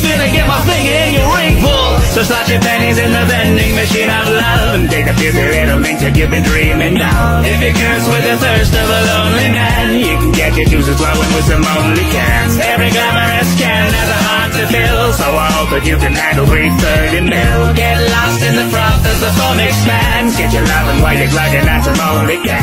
finna get my finger in your ring pull. So slot your pennies in the vending machine of love and take a few little mints that you've been dreaming of. If you curse with the thirst of a lonely man, you can get your juices flowing with some only cans. Every glamorous can has a heart to fill, so I hope that you can handle 330 mil. Get lost in the froth as the foam man. Get your loving while you're gliding at some only can.